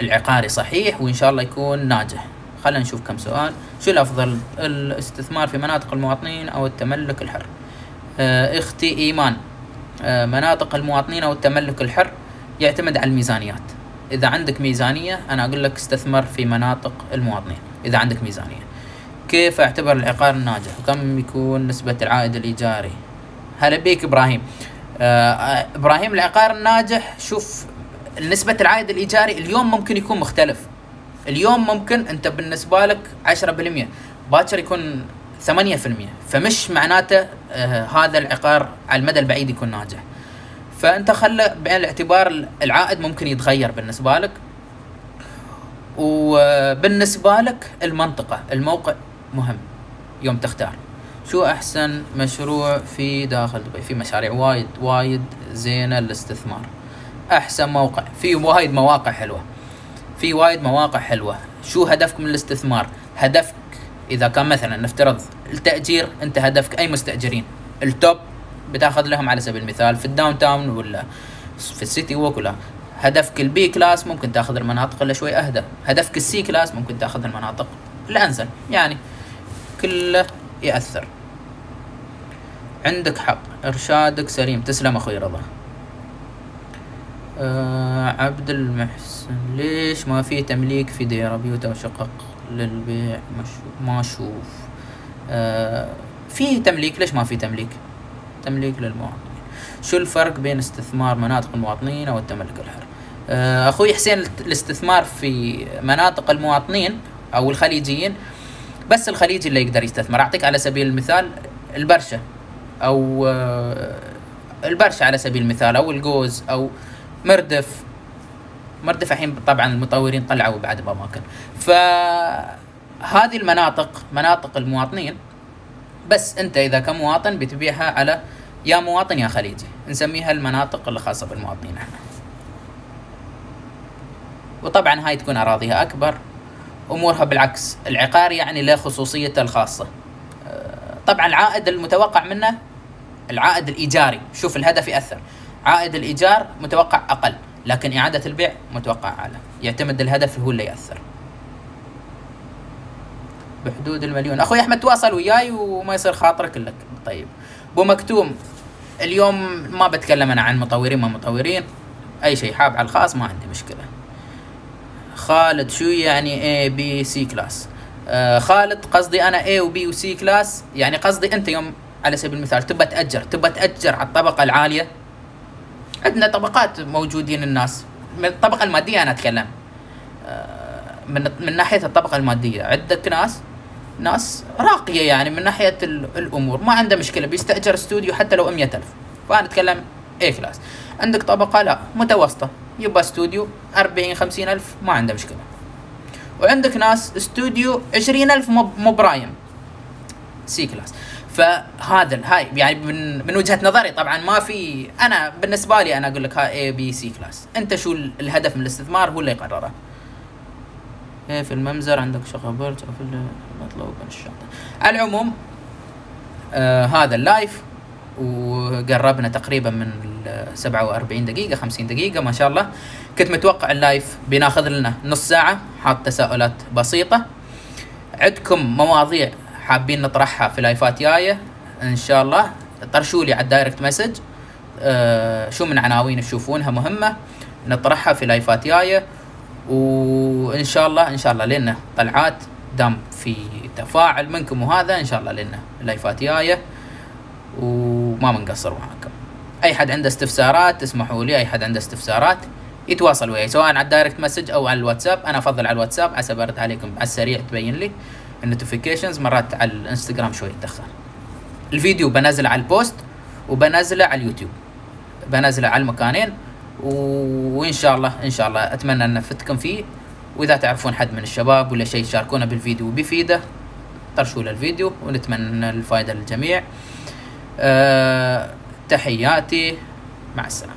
العقاري صحيح وإن شاء الله يكون ناجح. خلينا نشوف كم سؤال. شو الأفضل؟ الاستثمار في مناطق المواطنين أو التملك الحر؟ آه إختي إيمان. آه مناطق المواطنين أو التملك الحر؟ يعتمد على الميزانيات. إذا عندك ميزانية أنا أقول لك استثمر في مناطق المواطنين. إذا عندك ميزانية كيف أعتبر العقار الناجح؟ وكم يكون نسبة العائد الإيجاري؟ هلا بيك إبراهيم؟ آه إبراهيم العقار الناجح شوف نسبة العائد الإيجاري اليوم ممكن يكون مختلف. اليوم ممكن أنت بالنسبة لك 10% باكر يكون 8% فمش معناته آه هذا العقار على المدى البعيد يكون ناجح. فأنت خلى بعين الاعتبار العائد ممكن يتغير بالنسبة لك. وبالنسبة لك المنطقة الموقع مهم يوم تختار. شو أحسن مشروع في داخل دبي؟ في مشاريع وايد وايد زينة للاستثمار. أحسن موقع في وايد مواقع حلوة. في وايد مواقع حلوة. شو هدفك من الاستثمار؟ هدفك إذا كان مثلا نفترض التأجير أنت هدفك أي مستأجرين؟ ال top بتاخذ لهم على سبيل المثال في ال Downtown ولا في ال City Walk ولا هدفك ال B class ممكن تاخذ المناطق اللي شوي أهدى. هدفك ال C class ممكن تاخذ المناطق الانزل يعني كله يأثر. عندك حق. إرشادك سليم. تسلم أخوي رضا. آه عبد المحسن ليش ما في تمليك في ديرة بيوت وشقق للبيع؟ مش ما أشوف. آه في تمليك. ليش ما في تمليك؟ تمليك للمواطنين. شو الفرق بين استثمار مناطق المواطنين أو التملك الحر؟ آه أخوي حسين الاستثمار في مناطق المواطنين أو الخليجيين بس الخليجي اللي يقدر يستثمر. أعطيك على سبيل المثال البرشا أو آه البرشا على سبيل المثال أو الجوز أو مردف. مردف الحين طبعا المطورين طلعوا بعد باماكن فهذه المناطق مناطق المواطنين بس أنت إذا كمواطن بتبيعها على يا مواطن يا خليجي نسميها المناطق الخاصة بالمواطنين إحنا وطبعا هاي تكون أراضيها أكبر أمورها بالعكس العقار يعني له خصوصيته الخاصة. طبعا العائد المتوقع منه العائد الإيجاري شوف الهدف يأثر. عائد الإيجار متوقع أقل لكن إعادة البيع متوقع أعلى. يعتمد الهدف هو اللي يأثر. بحدود المليون. أخوي أحمد تواصل وياي وما يصير خاطرك لك طيب. أبو مكتوم اليوم ما بتكلم أنا عن مطورين ما مطورين. أي شيء حاب على الخاص ما عندي مشكلة. خالد شو يعني A B C class خالد قصدي أنا A و B و C class يعني قصدي أنت يوم على سبيل المثال تبى تأجر تبى تأجر على الطبقة العالية. عندنا طبقات موجودين الناس. من الطبقة المادية أنا أتكلم. آه من من ناحية الطبقة المادية. عندك ناس ناس راقية يعني من ناحية الأمور. ما عنده مشكلة بيستأجر استوديو حتى لو 100000 فأنا أتكلم A class عندك طبقة؟ لا متوسطة. يبغى استوديو 40 50 ألف ما عنده مشكلة. وعندك ناس استوديو 20 ألف مو prime. C class فهذا هاي يعني من, من وجهة نظري طبعا ما في أنا بالنسبة لي أنا أقول لك هاي A B C class أنت شو الهدف من الاستثمار؟ هو اللي يقرره. في الممزر عندك شخبرت أو في المطلوب من الشاطئ على العموم آه هذا ال live وقربنا تقريبا من 47 دقيقة 50 دقيقة ما شاء الله. كنت متوقع ال live بناخذ لنا نص ساعة حاط تساؤلات بسيطة. عندكم مواضيع حابين نطرحها في لايفات جاية؟ إن شاء الله. طرشوا لي على ال direct message. آه شو من عناوين تشوفونها مهمة؟ نطرحها في لايفات جاية. وان شاء الله ان شاء الله لنا طلعات دام في تفاعل منكم وهذا ان شاء الله لنا. لايفات جاية وما بنقصر معاكم. أي حد عنده استفسارات تسمحوا لي أي حد عنده استفسارات يتواصل وياي سواء على ال direct message أو على الواتساب. أنا أفضل على الواتساب عسى برد عليكم على السريع تبين لي ال notifications مرات على الإنستغرام شوي يتاخر الفيديو بنزله على ال post وبنزله على اليوتيوب. بنزله على المكانين وإن شاء الله إن شاء الله أتمنى أن افدكم فيه. وإذا تعرفون حد من الشباب ولا شيء شاركونا بالفيديو بيفيده طرشوا له الفيديو ونتمنى الفائدة للجميع. أه تحياتي. مع السلامة.